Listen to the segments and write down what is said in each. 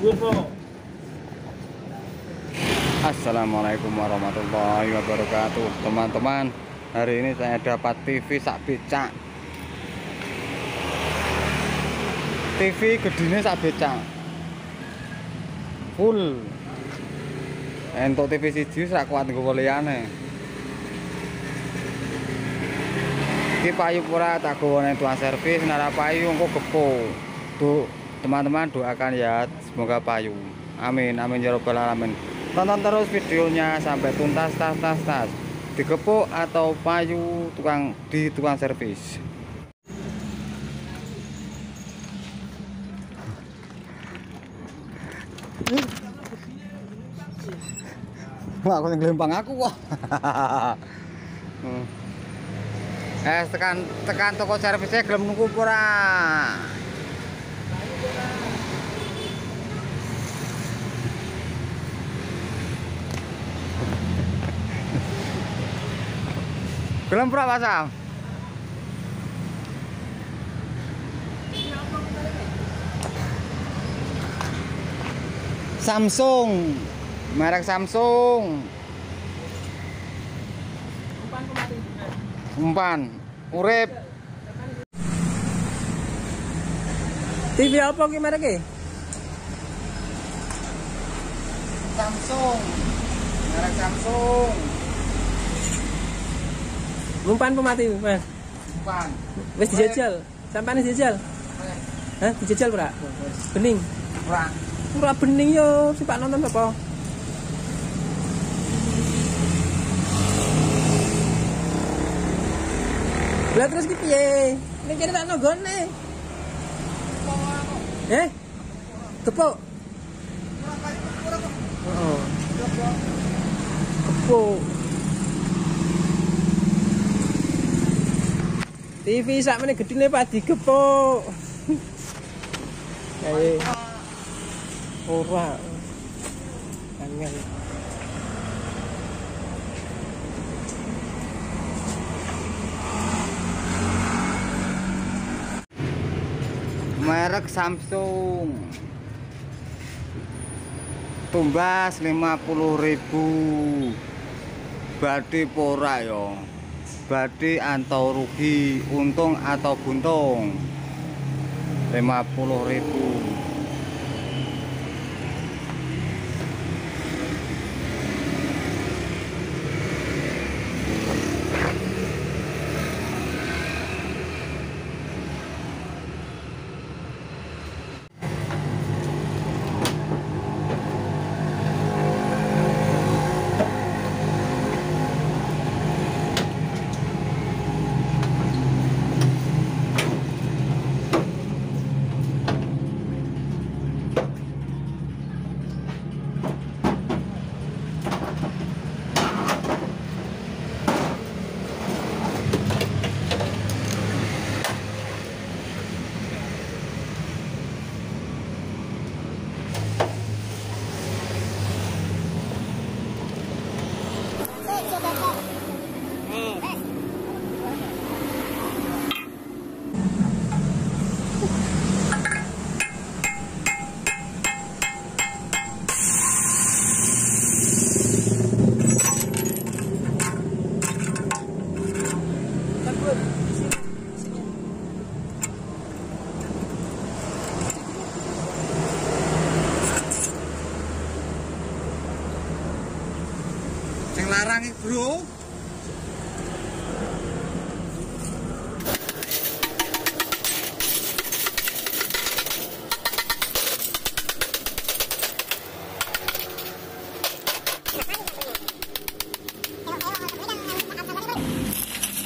Dhuwur po. Assalamualaikum warahmatullahi wabarakatuh. Teman-teman Hari ini saya dapat TV sak becak. TV gedine sak becak. Full. Untuk TV siji sak kuat nggowo liyane Iki payu pura tak gowone tuan servis nara payu engko gepo? Tuh teman-teman doakan ya semoga payu Amin amin ya robbal alamin. Tonton terus videonya sampai tuntas tas tas tas. Digepuk atau payu tukang di tukang servis. Wah, aku yang aku wah. Eh, tekan tekan toko servisnya gelem nunggu pura. Gelem pura pasang. Samsung. Merek Samsung. Umpan. Urip. TV apa ki mereke? Samsung. Merek Samsung. Umpan pemati, Mas. Umpan. Wis dijajal. Sampane dijajal. Hah, dijajal ora? Bening. Kurang. Ora bening yo, si Pak nonton apa? Lah terus ki piye? Ning kene tak nonggone. Eh? Tepuk. Oh. Tepuk. TV sak meneh gedine Pak digepuk. Kayak ora. Angel. Merek Samsung. Tumbas 50.000 badi pora yo badi atau rugi untung atau buntung. 50.000 sing larang iki bro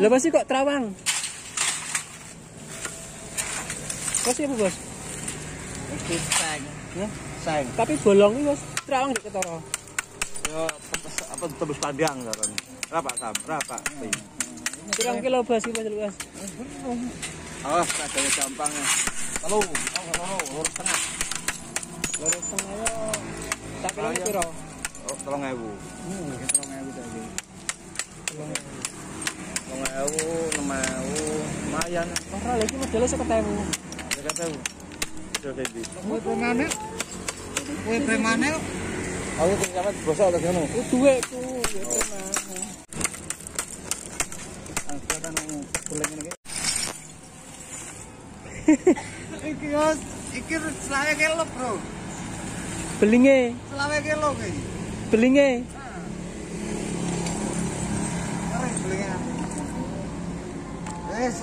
Lah besi kok terawang. Bos ya bos. Iki seng. Ya. Seng. Tapi bolong nih bos. Terawang di ketara. Yo apa tebus pandang kan. Berapa sam? Berapa? Kurang kilo bos iki bos bos. Awas kadang gampang ya. Telu, oh telu, lurus tengah. Lurus tengah yo. Tak kilo piro? Oh, tolong ewu. Hmm, tolong ewu tadi. Tolong ewu. Tolong ewu, enam ewu, lumayan. Ora ewu. Ya kata ewu. Sudah kayak gitu. Kue premane? Kue premane? Aku tinggal sama bosok lagi ngono. Itu duwe ku. Aku kan kuling. Iki Mas, iki selawe kilo, Bro. Belinge, Selawe kilo ki. belinge. Keren belinya. Wes.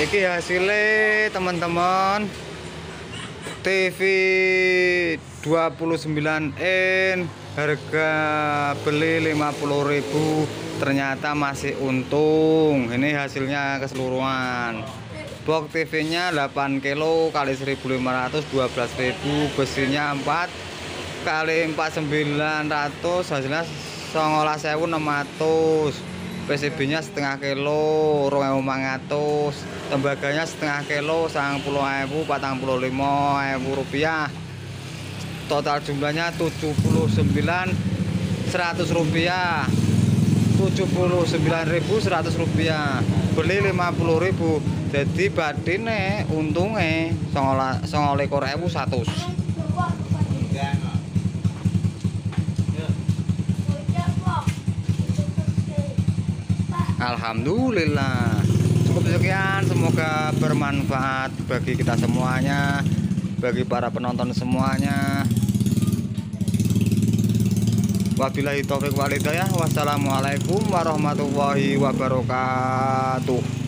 Iki hasilnya teman-teman TV 29 in harga beli 50.000 ternyata masih untung. Ini hasilnya keseluruhan. Box TV nya 8 kilo kali 1500 12.000 besinya 4 kali 4900 hasilnya 19.600 PCB nya setengah kilo 2500 tembaganya setengah kilo 90.000 45.000 rupiah. Total jumlahnya 79 100 rupiah. 79.100 rupiah. Beli 50.000 jadi badine untungnya 29.100 Alhamdulillah. Cukup sekian semoga bermanfaat bagi kita semuanya bagi para penonton semuanya. Wabillahi taufiq walhidayah wassalamualaikum warahmatullahi wabarakatuh